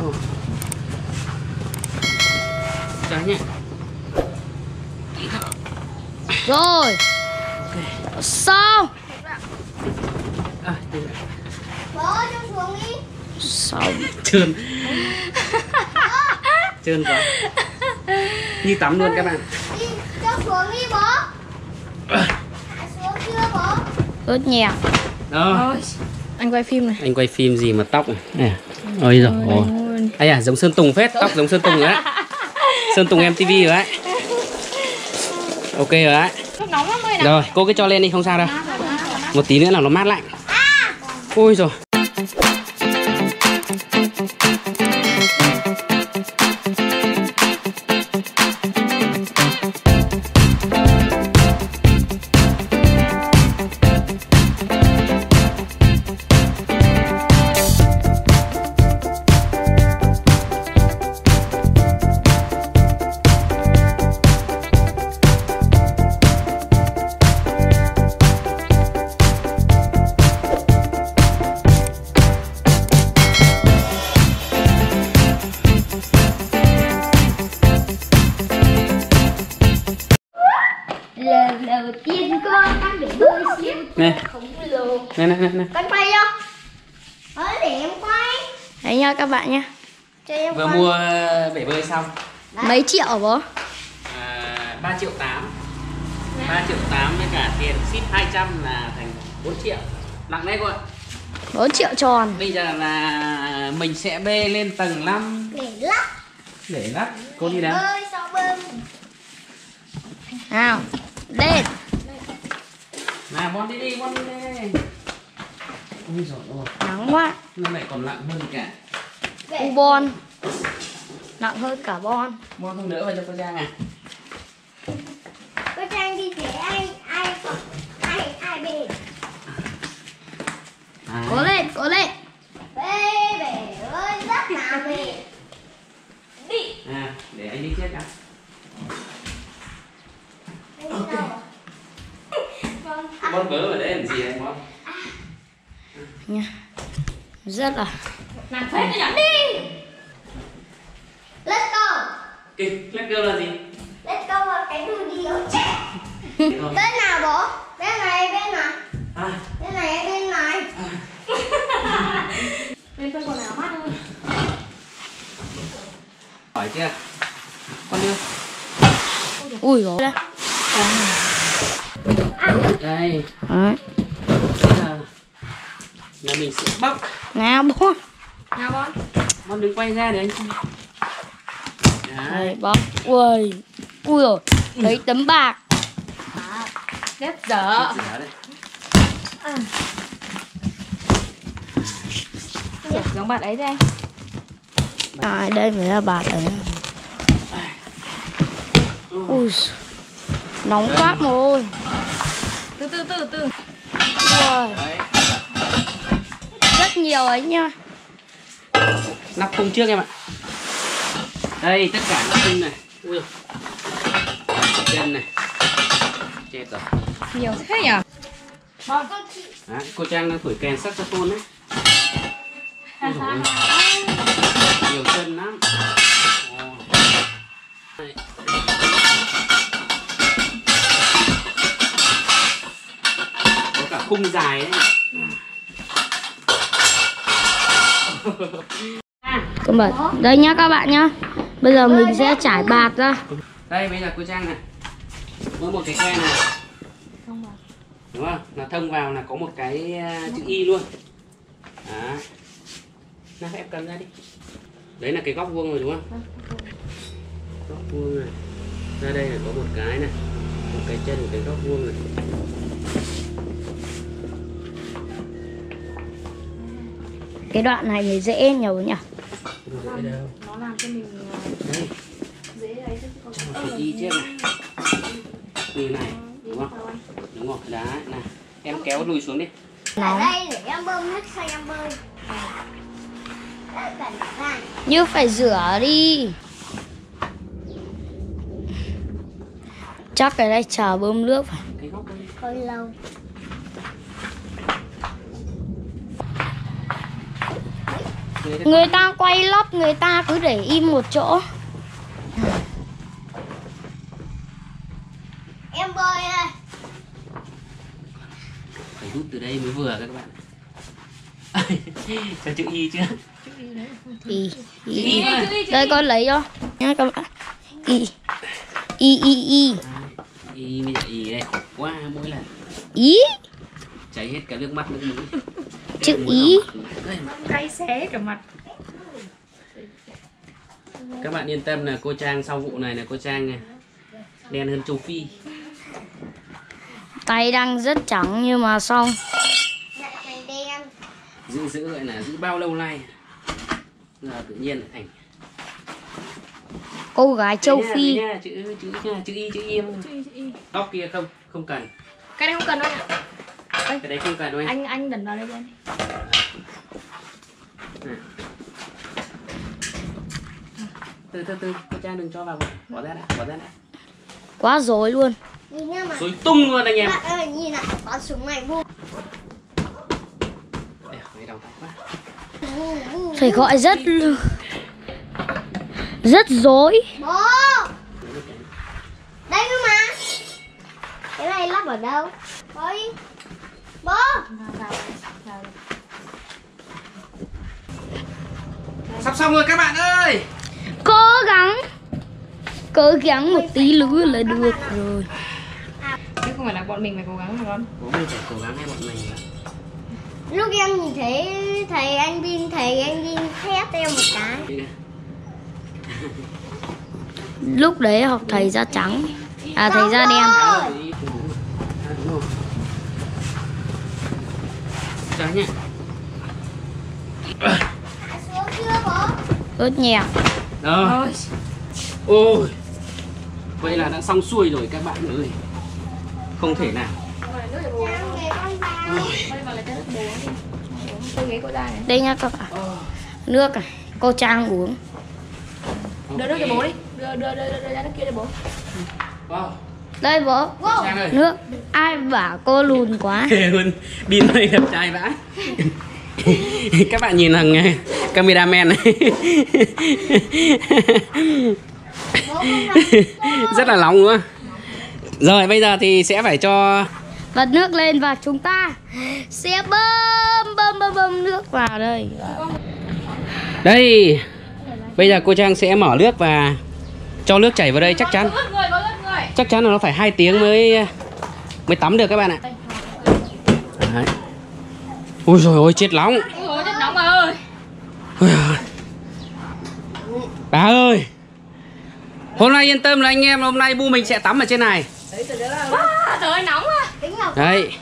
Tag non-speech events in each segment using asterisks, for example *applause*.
không chào nhé Rồi. Xong à, Bố cho xuống đi. Xong trơn. Trơn quá. Như tắm luôn các bạn. Đi cho xuống đi bố. Hạ xuống chưa bố? Ướt nhẹ. Đó. Anh quay phim này. Anh quay phim gì mà tóc này? Nè. Ôi giời ôi ấy à giống sơn tùng phết tóc giống sơn tùng rồi á. *laughs* Sơn tùng mtv rồi đấy ok rồi ơi rồi cô cứ cho lên đi không sao đâu. Một tí nữa là nó mát lạnh ôi rồi Lần đầu tiên con ăn để bơi siêu nè khổng lồ. nè nè nè nè Con quay không? Ờ để em quay. Đấy nha các bạn nhé Cho em vừa quay. mua bể bơi xong Mấy triệu bố? à, 3 triệu 8 3 triệu 8 với cả tiền ship 200 là thành 4 triệu nặng đấy cô ạ 4 triệu tròn bây giờ là mình sẽ bê lên tầng 5 Để lắc. để lắp cô đi nào Bơi sau bơm. Nào Lên. Nào bon đi đi bon đi đi ôi giời ơi. Nắng quá. Nó lại còn nặng hơn cả. U bon. Nặng hơn cả bon. Bon không đỡ vào cho cô Giang à? Cô Trang đi để ai ai ai ai bể. à, Cố lên, cố lên. Bê bể ơi rất là bể. Đi. à để anh đi trước đã Đi đâu ạ? Con vớ ở đây làm gì anh bon nha Rất là nặng phết nhỉ? Đi. Let's go. kịch let's go là gì Let's go vào cái đường đi đó chết. Bên nào bố? Bên này, bên này. à, Bên này, hay bên này. *laughs* Lên con quần áo mát hơn hỏi chưa con đưa Ui dồi đây. Đấy. Giờ là mình sẽ bóc. Nào bố Nào bố? con đừng quay ra để anh xem. Đấy. Đây bóc. Ui Ui rồi. Thấy tấm bạc. Rất Chết dở. Giống bạn ấy đây. À đây mới là bạc đấy Ui. Nóng quá rồi. Từ từ từ từ. Đấy. Rất nhiều ấy nha. Nắp khung trước em ạ. Đây tất cả nắp khung này. Ui chân này. Chết rồi. Nhiều thế nhỉ? Đấy, cô trang đang thổi kèn saxophone đấy. *laughs* Nhiều chân lắm. Ồ. khung dài đấy. Cầm bật Đây nhá các bạn nhá. Bây giờ mình sẽ trải bạt ra. Đây bây giờ cô trang này. Có một cái que này. Đúng không? Là thông vào là có một cái à, chữ y luôn. Đó. Nào em cầm ra đi. Đấy là cái góc vuông rồi đúng không? Góc vuông này. Ra đây là có một cái này. Một cái chân một cái góc vuông này Cái đoạn này mới dễ nhiều nhỉ nó làm cho mình đây dễ ấy chứ cái y trước này như này đúng không đúng rồi đấy này em kéo lùi xuống đi Ở đây để em bơm nước sang em bơi. Đấy, cẩn thận. Như phải rửa đi Chắc cái này chờ bơm nước phải đây Hơi lâu. Người ta quay lóc người ta cứ để im một chỗ. Em bơi đây. phải rút từ đây mới vừa các bạn *laughs* cho chữ y chưa Y, y, y. Đây con lấy cho. Nha các bạn Y. Y y y. Y bây giờ y đây. Khổ quá mỗi lần. Ý cháy hết cả nước mắt nước mũi Chữ ý. cay xé cả mặt. Các bạn yên tâm là cô trang sau vụ này là cô trang này. Đen hơn châu phi. Tay đang rất trắng nhưng mà xong. Đen. giữ giữ gọi là giữ bao lâu nay? Giờ tự nhiên thành Cô gái châu nha, Phi. nha, chữ chữ nha, chữ y chữ im tóc kia không không cần. Cái này không cần đâu cái đấy không cần đâu anh anh anh đẩn vào đây cho anh từ từ từ cô trang đừng cho vào bỏ ra đã bỏ ra đã Quá dối luôn Nhìn nha mà. rồi tung luôn anh em Bạn ơi, nhìn lại. Bắn súng này bu. Phải gọi rất Rất dối Bố. Đây cơ mà. Cái này lắp ở đâu? Bố đi. Bố. sắp xong rồi các bạn ơi! Cố gắng! Cố gắng một tí nữa là được rồi. Chứ không phải là bọn mình phải cố gắng mà con. Bố mình phải cố gắng ให้ bọn mình Lúc em nhìn thấy thầy anh Vin, thầy anh Vin thét em một cái. Lúc đấy học thầy da trắng. À thầy da đen À, rồi, đi. Ừ, đúng rồi. À, đúng rồi. Chưa bố? Ướt nhẹ Rồi Ôi, Vậy là đã xong xuôi rồi các bạn ơi. Không thể nào. Cái Đây nha các bạn. Nước này Cô Trang uống. Đưa nước cho bố đi. Đưa đưa đưa, đưa, đưa ra nước kia cho bố. Wow Đây bố. Nước. Ai bảo cô lùn quá. *laughs* Ghê hơn Pin này đẹp trai vãi. *laughs* Các bạn nhìn thằng eh, cameraman này. *laughs* Rất là nóng đúng không Rồi bây giờ thì sẽ phải cho Bật nước lên và chúng ta Sẽ bơm bơm bơm bơm nước vào đây. Đây. Bây giờ cô Trang sẽ mở nước và Cho nước chảy vào đây chắc chắn Chắc chắn là nó phải 2 tiếng mới Mới tắm được các bạn ạ. Đấy. Ui rồi ôi chết nóng bà ơi. Hôm nay yên tâm là anh em hôm nay bu mình sẽ tắm ở trên này. À, trời ơi nóng quá. Đấy.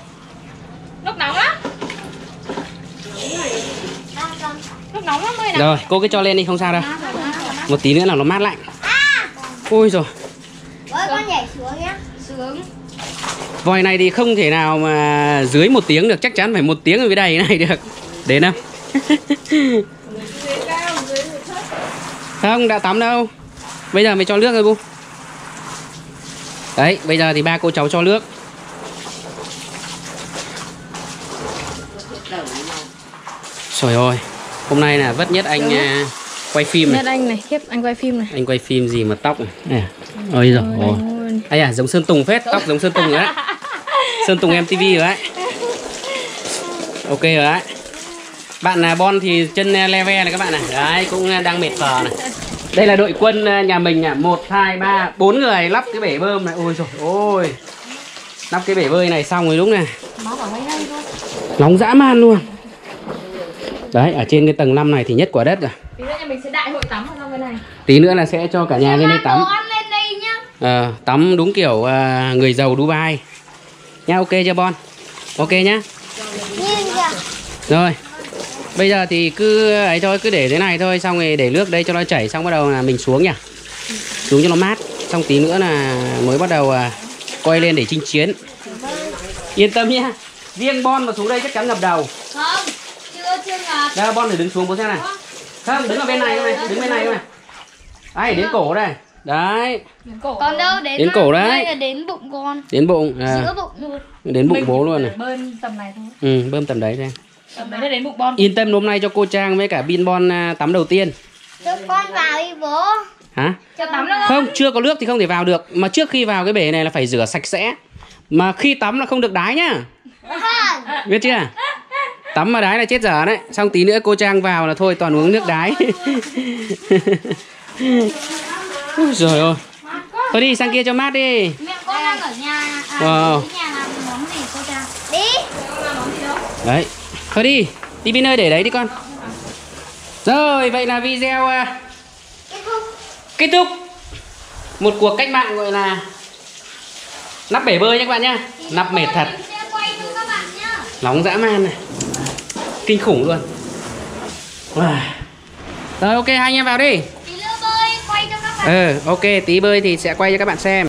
Nước nóng lắm. Nước nóng lắm nè Rồi cô cứ cho lên đi không sao đâu. Một tí nữa là nó mát lạnh. Ôi rồi Bố ơi, con nhảy xuống nhá. sướng Vòi này thì không thể nào mà dưới một tiếng được Chắc chắn phải một tiếng mới đầy này *laughs* được. Đến không? không đã tắm đâu. Bây giờ mới cho nước rồi bu. Đấy bây giờ thì ba cô cháu cho nước. Trời ơi Hôm nay là vất nhất anh à, quay phim này. Nhất anh này khiếp anh quay phim này. Anh quay phim gì mà tóc này? Ôi giời ơi. À giống Sơn Tùng phết Tóc giống Sơn Tùng rồi đấy *laughs* Sơn Tùng MTV rồi đấy Ok rồi đấy Bạn là Bon thì chân à, le ve này các bạn này. Đấy cũng à, đang mệt phờ này. Đây là đội quân à, nhà mình à. Một hai ba bốn người lắp cái bể bơm này. Ôi rồi ôi. Lắp cái bể bơi này xong rồi đúng này. Nóng dã man luôn. Đấy ở trên cái tầng 5 này thì nhất quả đất rồi. Tí nữa nhà mình sẽ đại hội tắm ở trong cái này. Tí nữa là sẽ cho cả nhà lên đây tắm. Ờ, tắm đúng kiểu à, người giàu Dubai nha ok chưa Bon? Ok nhá. Rồi. Bây giờ thì cứ ấy thôi cứ để thế này thôi xong rồi để nước đây cho nó chảy xong bắt đầu là mình xuống nhỉ? Xuống cho nó mát xong tí nữa là mới bắt đầu à, quay lên để chinh chiến. Yên tâm nhá. Riêng Bon mà xuống đây chắc chắn ngập đầu. Không chưa chưa ngập. Đây Bon thử đứng xuống bố xem này. Không đứng ở bên này thôi này đứng bên này thôi này. Đấy đến cổ đây đấy. Đến cổ Còn đâu đến Đến cổ đấy. Đây là đến bụng con? Đến bụng à, Giữa bụng luôn. Đến bụng bố luôn này. bơn tầm này thôi. Ừ, bơm tầm đấy xem. Cầm đấy là đến bụng bon Yên tâm hôm nay cho cô Trang với cả Bin Bon à, tắm đầu tiên. Cho con vào đi bố. Hả? Cho tắm nữa Không, chưa có nước thì không thể vào được. Mà trước khi vào cái bể này là phải rửa sạch sẽ. Mà khi tắm là không được đái nhá. Biết chưa? Tắm mà đái là chết dở đấy. Xong tí nữa cô Trang vào là thôi toàn uống nước đái *laughs* Ôi Trời ơi. Thôi đi sang kia cho mát đi. Mẹ con đang ở nhà à, Wow. ở nhà làm món gì cô trang đi. Đấy. Thôi đi Đi bên nơi để đấy đi con. Rồi vậy là video à, kết thúc. kết thúc. Một cuộc cách mạng gọi là Nắp bể bơi nha các bạn nhá Nắp mệt thật. Mình sẽ quay cho các bạn nhá. Nóng dã man này. Kinh khủng luôn. Wow. Rồi ok hai anh em vào đi tí Ừ ok tí bơi thì sẽ quay cho các bạn xem.